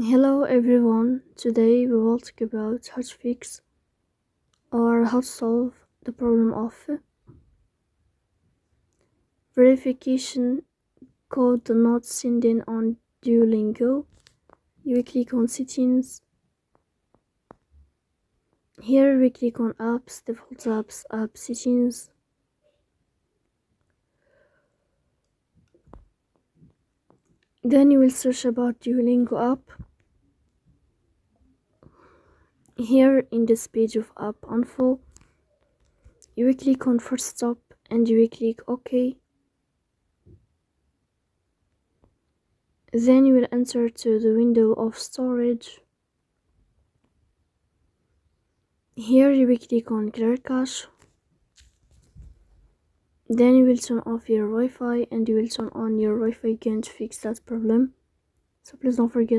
Hello everyone, today we will talk about how to fix or how to solve the problem of verification code not sent in on Duolingo. You click on settings. Here we click on apps, default apps, app settings. Then you will search about Duolingo app. Here in this page of app info, you will click on first stop and you will click OK. Then you will enter to the window of storage. Here you will click on clear cache. Then you will turn off your Wi-Fi and you will turn on your Wi-Fi again to fix that problem. So please don't forget